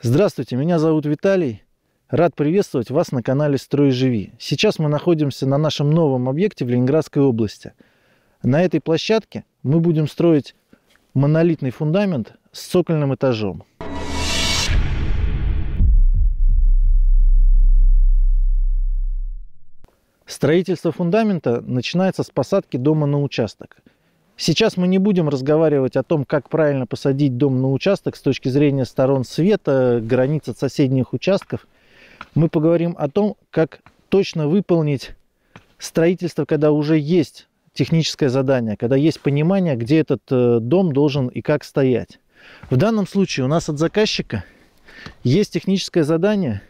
Здравствуйте, меня зовут Виталий. Рад приветствовать вас на канале «Строй живи». Сейчас мы находимся на нашем новом объекте в Ленинградской области. На этой площадке мы будем строить монолитный фундамент с цокольным этажом. Строительство фундамента начинается с посадки дома на участок. Сейчас мы не будем разговаривать о том, как правильно посадить дом на участок с точки зрения сторон света, границ от соседних участков. Мы поговорим о том, как точно выполнить строительство, когда уже есть техническое задание, когда есть понимание, где этот э, дом должен и как стоять. В данном случае у нас от заказчика есть техническое задание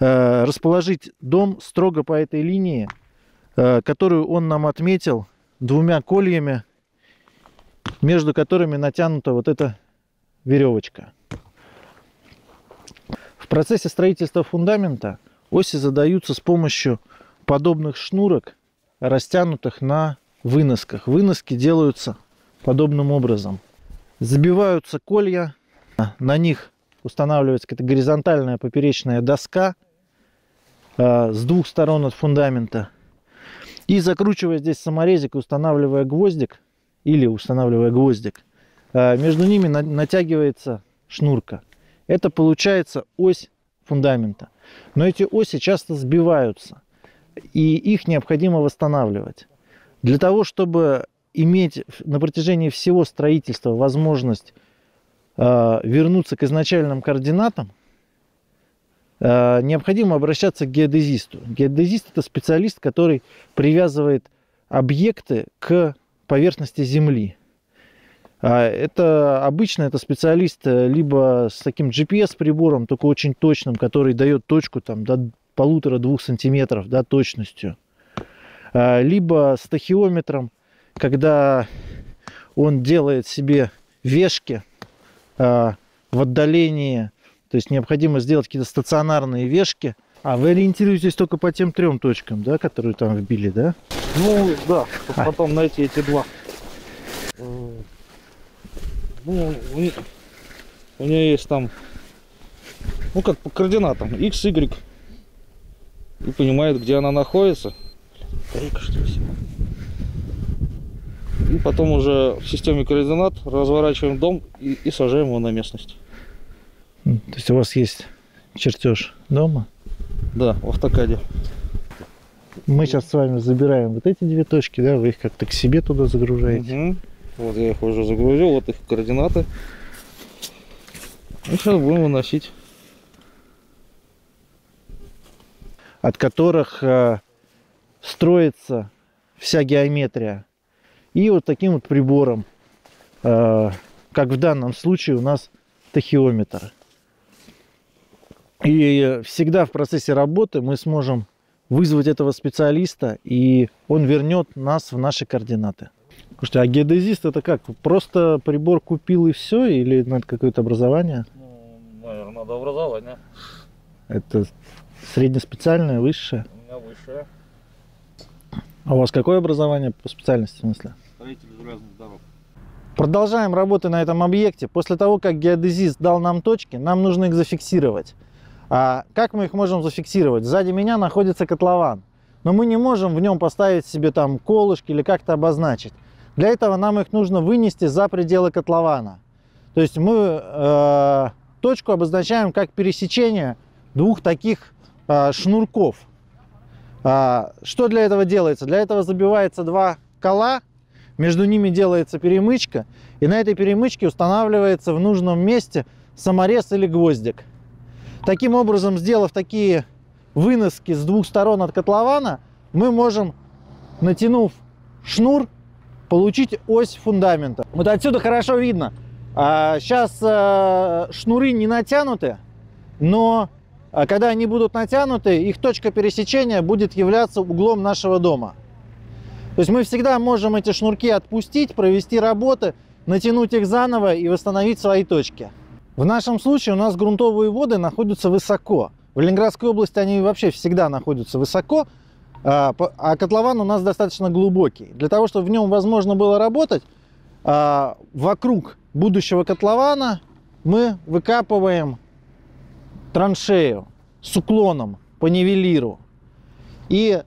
э, расположить дом строго по этой линии, э, которую он нам отметил двумя кольями, между которыми натянута вот эта веревочка. В процессе строительства фундамента оси задаются с помощью подобных шнурок, растянутых на выносках. Выноски делаются подобным образом. Забиваются колья, на них устанавливается какая-то горизонтальная поперечная доска э, с двух сторон от фундамента. И закручивая здесь саморезик и устанавливая гвоздик, или устанавливая гвоздик, э, между ними на, натягивается шнурка. Это получается ось фундамента. Но эти оси часто сбиваются, и их необходимо восстанавливать. Для того, чтобы иметь на протяжении всего строительства возможность э, вернуться к изначальным координатам, э, необходимо обращаться к геодезисту. Геодезист это специалист, который привязывает объекты к поверхности Земли. А это обычно это специалист э, либо с таким GPS-прибором, только очень точным, который дает точку там, до полутора-двух сантиметров да, точностью, а, либо с тахиометром, когда он делает себе вешки а, в отдалении, то есть необходимо сделать какие-то стационарные вешки. А вы ориентируетесь только по тем трем точкам, да, которые там вбили, да? Ну, да, а. потом найти эти два. Э, ну, у меня, у меня есть там, ну, как по координатам, x, y. И понимает, где она находится. Тарика, что ли, И потом уже в системе координат разворачиваем дом и, и сажаем его на местность. То есть у вас есть чертеж дома? Да, в автокаде. Мы сейчас с вами забираем вот эти две точки, да, вы их как-то к себе туда загружаете. Угу. Вот я их уже загрузил, вот их координаты. И сейчас будем выносить. От которых э, строится вся геометрия. И вот таким вот прибором, э, как в данном случае у нас тахиометр. И всегда в процессе работы мы сможем вызвать этого специалиста, и он вернет нас в наши координаты. Слушайте, а геодезист это как? Просто прибор купил и все, или надо какое-то образование? Ну, наверное, надо образование. Это среднеспециальное, высшее? У меня высшее. А у вас какое образование по специальности, в смысле? Строитель железных дорог. Продолжаем работы на этом объекте. После того, как геодезист дал нам точки, нам нужно их зафиксировать. А как мы их можем зафиксировать? Сзади меня находится котлован, но мы не можем в нем поставить себе там колышки или как-то обозначить. Для этого нам их нужно вынести за пределы котлована. То есть мы э, точку обозначаем как пересечение двух таких э, шнурков. А, что для этого делается? Для этого забивается два кола, между ними делается перемычка, и на этой перемычке устанавливается в нужном месте саморез или гвоздик. Таким образом, сделав такие выноски с двух сторон от котлована, мы можем, натянув шнур, получить ось фундамента. Вот отсюда хорошо видно. Сейчас а, э, шнуры не натянуты, но а, когда они будут натянуты, их точка пересечения будет являться углом нашего дома. То есть мы всегда можем эти шнурки отпустить, провести работы, натянуть их заново и восстановить свои точки. В нашем случае у нас грунтовые воды находятся высоко. В Ленинградской области они вообще всегда находятся высоко, а, а котлован у нас достаточно глубокий. Для того, чтобы в нем возможно было работать, а, вокруг будущего котлована мы выкапываем траншею с уклоном по нивелиру и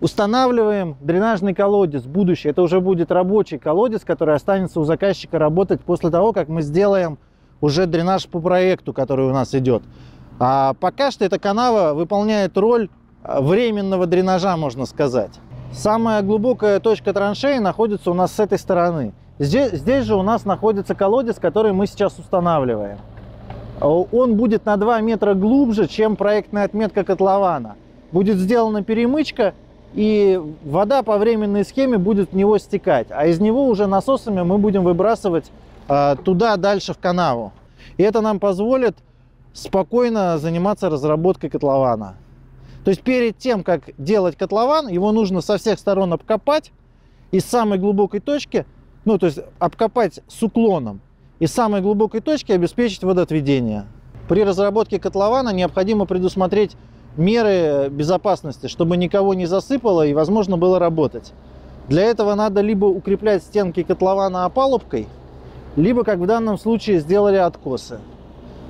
устанавливаем дренажный колодец будущий. Это уже будет рабочий колодец, который останется у заказчика работать после того, как мы сделаем уже дренаж по проекту, который у нас идет. А пока что эта канава выполняет роль временного дренажа, можно сказать. Самая глубокая точка траншеи находится у нас с этой стороны. Здесь, здесь же у нас находится колодец, который мы сейчас устанавливаем. Он будет на 2 метра глубже, чем проектная отметка котлована. Будет сделана перемычка, и вода по временной схеме будет в него стекать. А из него уже насосами мы будем выбрасывать э, туда, дальше в канаву. И это нам позволит спокойно заниматься разработкой котлована. То есть перед тем, как делать котлован, его нужно со всех сторон обкопать и с самой глубокой точки, ну то есть обкопать с уклоном и с самой глубокой точки обеспечить водоотведение. При разработке котлована необходимо предусмотреть меры безопасности, чтобы никого не засыпало и возможно было работать. Для этого надо либо укреплять стенки котлована опалубкой, либо, как в данном случае, сделали откосы.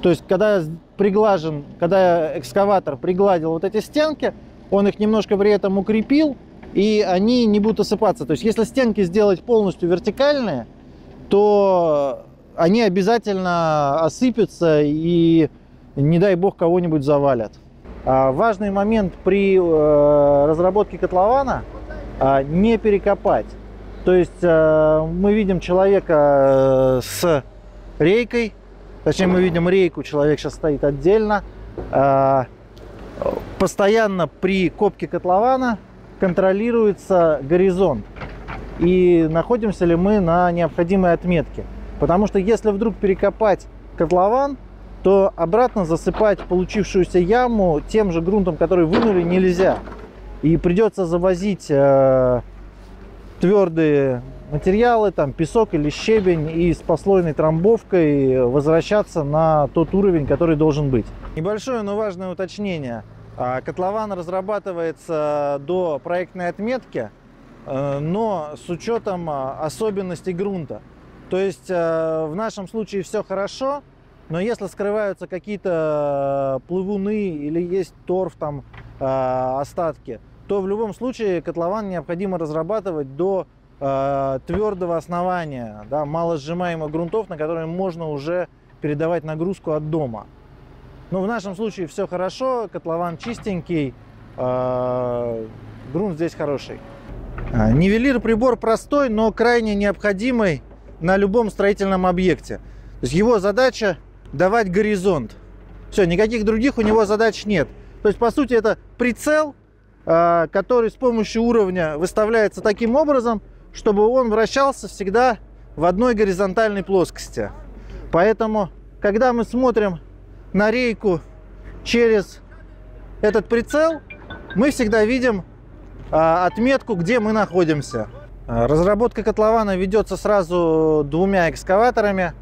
То есть, когда приглажен, когда экскаватор пригладил вот эти стенки, он их немножко при этом укрепил, и они не будут осыпаться. То есть, если стенки сделать полностью вертикальные, то они обязательно осыпятся и, не дай бог, кого-нибудь завалят. А важный момент при э, разработке котлована а, не перекопать. То есть э, мы видим человека э, с рейкой, Точнее, мы видим рейку, человек сейчас стоит отдельно. А, постоянно при копке котлована контролируется горизонт. И находимся ли мы на необходимой отметке. Потому что если вдруг перекопать котлован, то обратно засыпать получившуюся яму тем же грунтом, который вынули, нельзя. И придется завозить э, твердые материалы, там песок или щебень и с послойной трамбовкой возвращаться на тот уровень, который должен быть. Небольшое, но важное уточнение. А, котлован разрабатывается до проектной отметки, э, но с учетом а, особенностей грунта. То есть э, в нашем случае все хорошо, но если скрываются какие-то плывуны или есть торф, там э, остатки, то в любом случае котлован необходимо разрабатывать до э, твердого основания, да, малосжимаемых грунтов, на которые можно уже передавать нагрузку от дома. Но в нашем случае все хорошо, котлован чистенький, э, грунт здесь хороший. А, нивелир прибор простой, но крайне необходимый на любом строительном объекте. То есть его задача давать горизонт. Все, никаких других у него задач нет. То есть, по сути, это прицел, который с помощью уровня выставляется таким образом, чтобы он вращался всегда в одной горизонтальной плоскости. Поэтому, когда мы смотрим на рейку через этот прицел, мы всегда видим а, отметку, где мы находимся. А, разработка котлована ведется сразу двумя экскаваторами.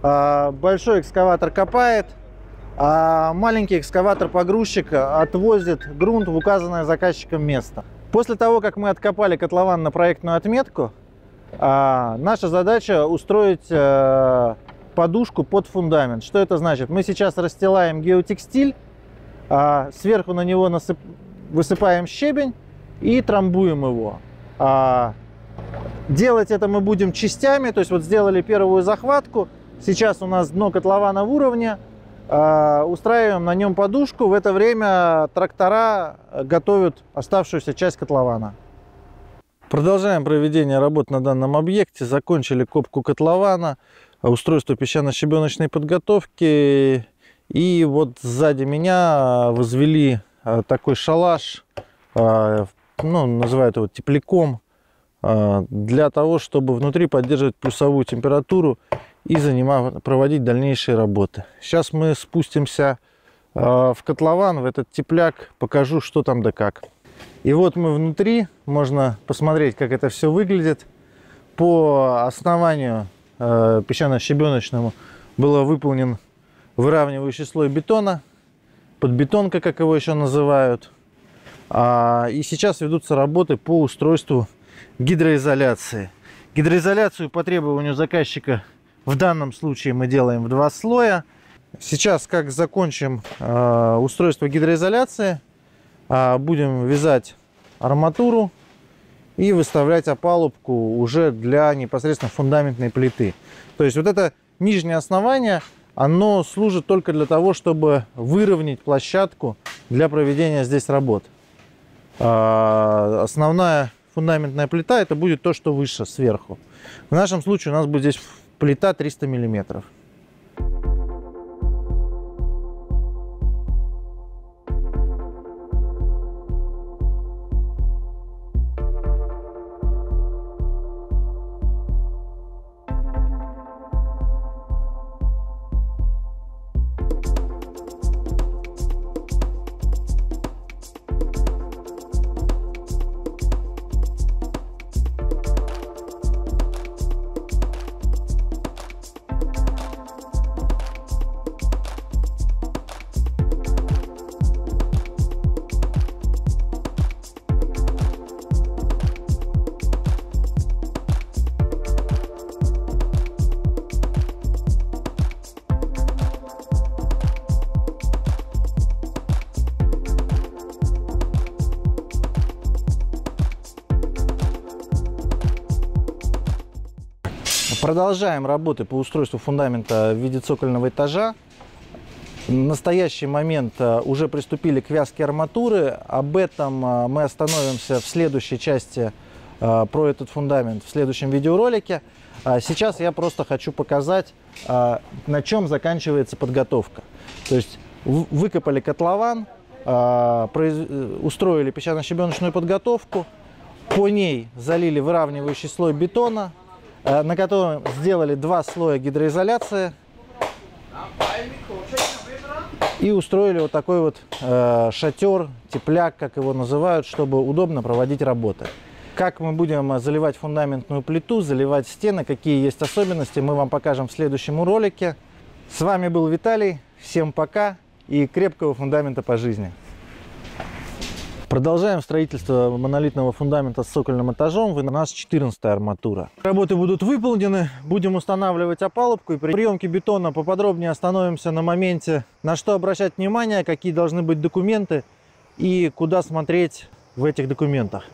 Большой экскаватор копает, а маленький экскаватор-погрузчик отвозит грунт в указанное заказчиком место. После того, как мы откопали котлован на проектную отметку, а, наша задача устроить э, подушку под фундамент. Что это значит? Мы сейчас расстилаем геотекстиль, а, сверху на него насып... высыпаем щебень и трамбуем его. А, делать это мы будем частями, то есть вот сделали первую захватку, сейчас у нас дно котлована в уровне, устраиваем на нем подушку. В это время трактора готовят оставшуюся часть котлована. Продолжаем проведение работ на данном объекте. Закончили копку котлована, устройство песчано-щебеночной подготовки. И вот сзади меня возвели а, такой шалаш, а, ну, называют его тепляком, для того, чтобы внутри поддерживать плюсовую температуру и занимать, проводить дальнейшие работы. Сейчас мы спустимся э, в котлован, в этот тепляк, покажу, что там да как. И вот мы внутри, можно посмотреть, как это все выглядит. По основанию э, песчано-щебеночному было выполнен выравнивающий слой бетона, подбетонка, как его еще называют. А, и сейчас ведутся работы по устройству гидроизоляции. Гидроизоляцию по требованию заказчика в данном случае мы делаем в два слоя. Сейчас, как закончим э, устройство гидроизоляции, э, будем вязать арматуру и выставлять опалубку уже для непосредственно фундаментной плиты. То есть вот это нижнее основание, оно служит только для того, чтобы выровнять площадку для проведения здесь работ. Э, основная фундаментная плита это будет то, что выше, сверху. В нашем случае у нас будет здесь плита 300 миллиметров. Продолжаем работы по устройству фундамента в виде цокольного этажа. В настоящий момент э, уже приступили к вязке арматуры. Об этом э, мы остановимся в следующей части э, про этот фундамент в следующем видеоролике. А сейчас я просто хочу показать, на чем заканчивается подготовка. То есть выкопали котлован, устроили песчано-щебеночную подготовку, по ней залили выравнивающий слой бетона, на котором сделали два слоя гидроизоляции и устроили вот такой вот э, шатер, тепляк, как его называют, чтобы удобно проводить работы. Как мы будем заливать фундаментную плиту, заливать стены, какие есть особенности, мы вам покажем в следующем ролике. С вами был Виталий, всем пока и крепкого фундамента по жизни. Продолжаем строительство монолитного фундамента с цокольным этажом. У нас 14 арматура. Работы будут выполнены. Будем устанавливать опалубку. И при приемке бетона поподробнее остановимся на моменте, на что обращать внимание, какие должны быть документы и куда смотреть в этих документах.